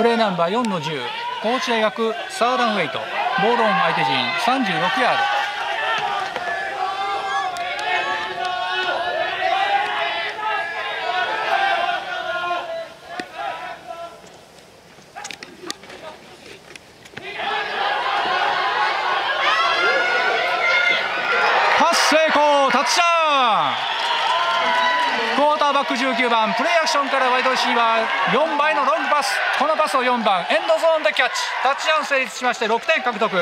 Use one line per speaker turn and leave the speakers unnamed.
プレーナンバー4の10高知大学サーダンウェイトボールオン相手陣36ヤード。パス成功タッチダウン。クォーターバック19番プレーアクションからワイドレシーバー4倍のロンパスこのパスを4番エンドゾーンでキャッチ。タッチダウン成立しまして6点獲得。